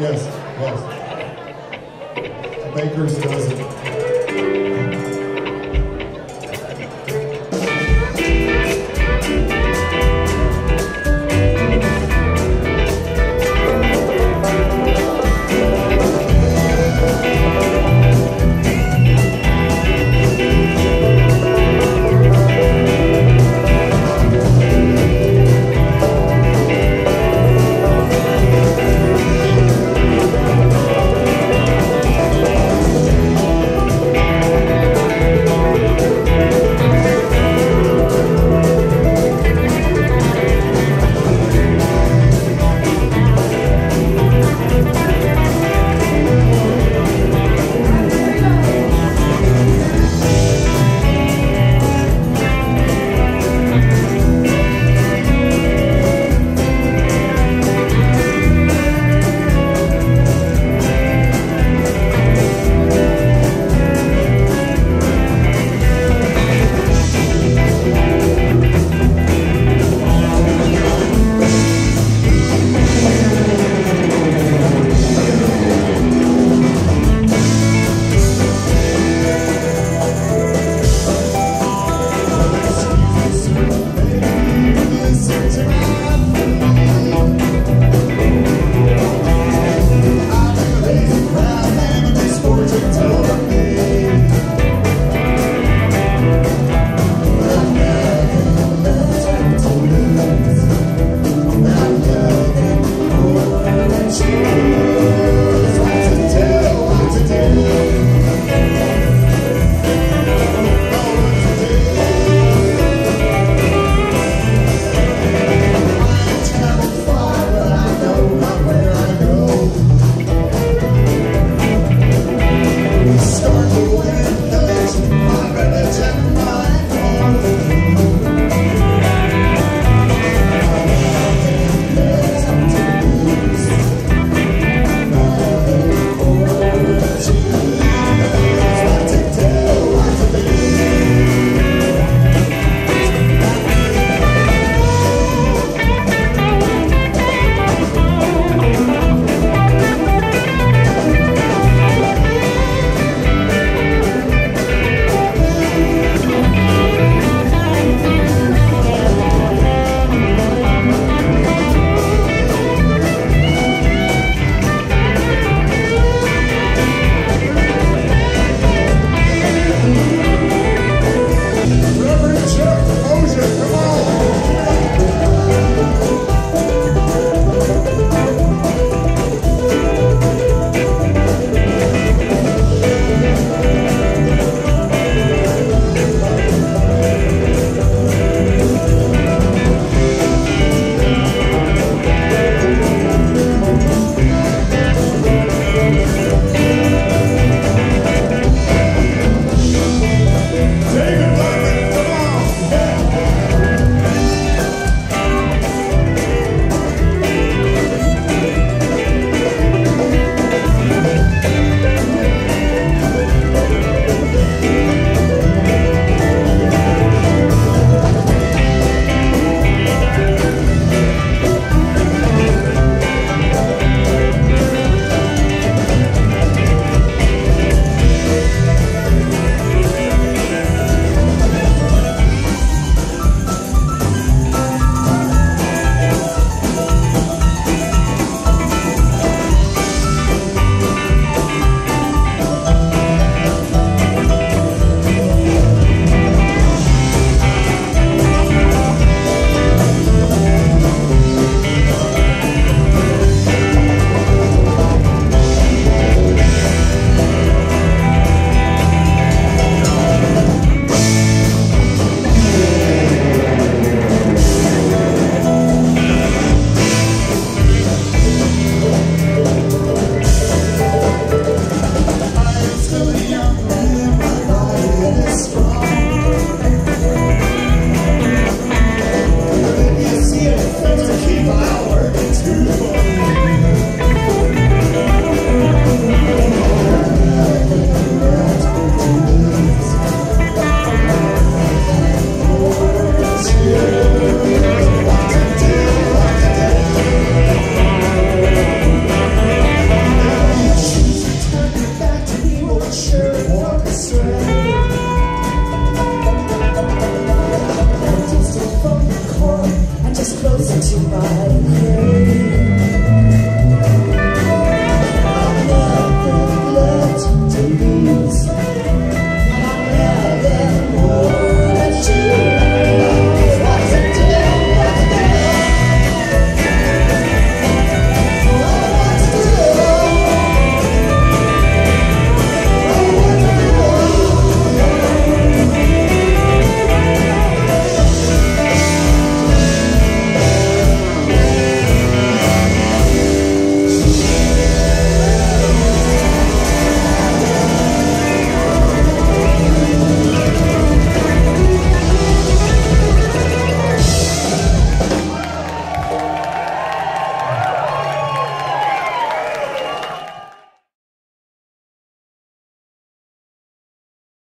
Yes, yes. Baker's does it.